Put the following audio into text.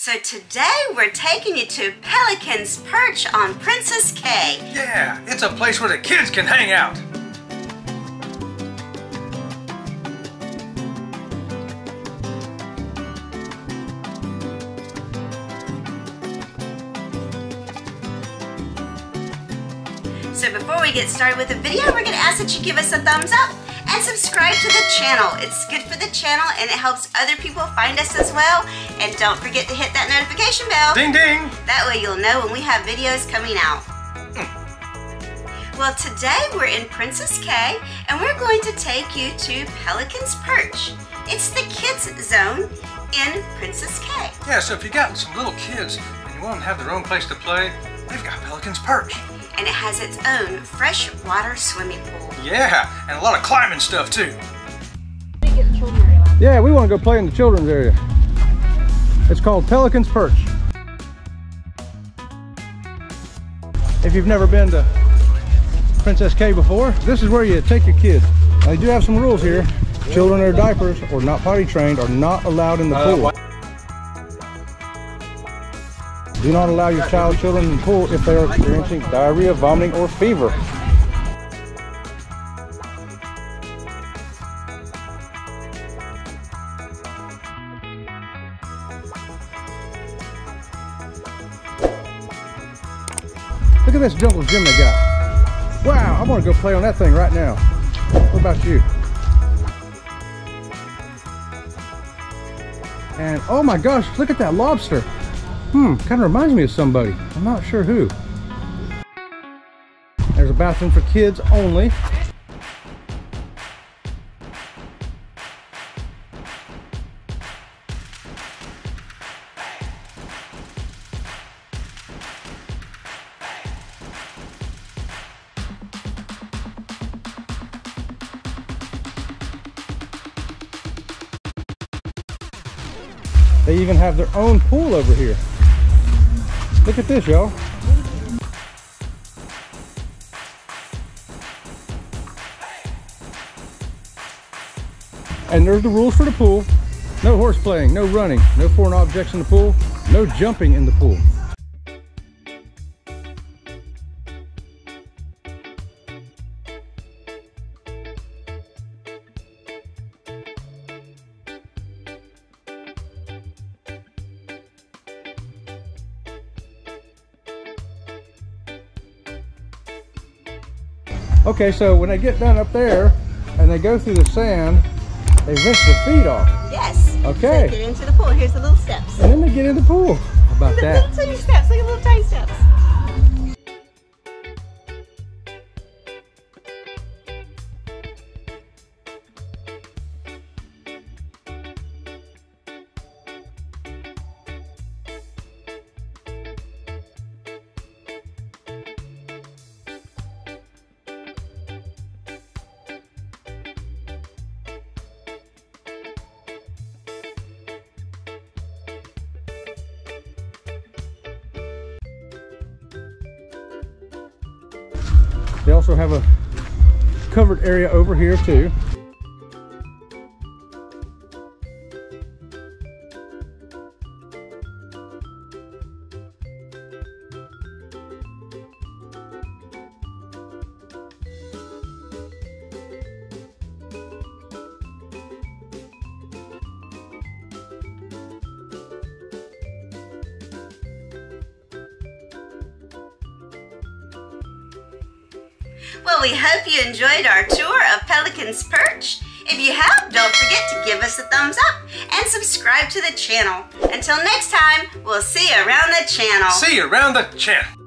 So today we're taking you to Pelican's Perch on Princess Cay. Yeah, it's a place where the kids can hang out. So before we get started with the video, we're going to ask that you give us a thumbs up subscribe to the channel. It's good for the channel and it helps other people find us as well. And don't forget to hit that notification bell. Ding ding! That way you'll know when we have videos coming out. Well, today we're in Princess Cay and we're going to take you to Pelican's Perch. It's the kids zone in Princess Cay. Yeah, so if you've got some little kids and you want them to have their own place to play, they've got Pelican's Perch. And it has its own freshwater swimming pool. Yeah, and a lot of climbing stuff too. Yeah, we want to go play in the children's area. It's called Pelican's Perch. If you've never been to Princess Cay before, this is where you take your kids. Now, they do have some rules here. Children in diapers or not potty trained are not allowed in the Uh, pool. Do not allow your child children in the pool if they are experiencing diarrhea, vomiting, or fever. Look at this jungle gym they got. Wow, I want to go play on that thing right now. What about you? And oh my gosh, look at that lobster. Hmm, kind of reminds me of somebody. I'm not sure who. There's a bathroom for kids only. They even have their own pool over here. Look at this, y'all. And there's the rules for the pool. No horse playing, no running, no foreign objects in the pool, no jumping in the pool. Okay, so when they get done up there and they go through the sand, they rinse their feet off. Yes. Okay. So get into the pool. Here's the little steps. And then they get in the pool. How about that? little tiny steps. Look at little tiny steps. They also have a covered area over here too. Well, we hope you enjoyed our tour of Pelican's Perch. If you have, don't forget to give us a thumbs up and subscribe to the channel. Until next time, we'll see you around the channel. See you around the channel.